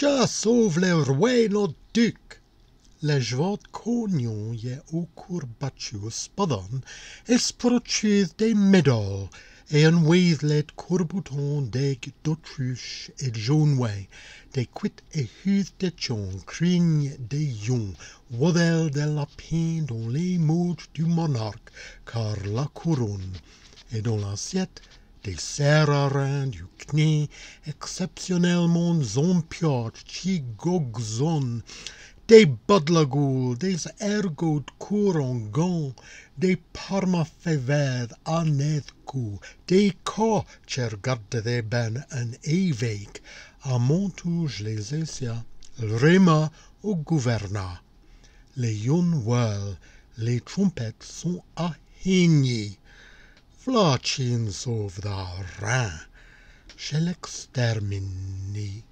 Ja sauve le roi notre duc. Le jvod cognon je au courbattius badon, es prochudd des medal, et un weithlet courbouton deg d'autruche et jauneway, des quit et huth de tion, crigne des yon, wodel de lapin dans les modes du monarque, car la couronne, et dans l'assiette des à du kné exceptionnellement zompiot chi gogzon, des bodlagouls, des ergots courangons, des parmafeved à neithcou, des co cher ben un évêque, à Montouge les Essia, Réma au gouvernat. Les yon les trompettes sont à Flacins of the Rhine shall exterminate.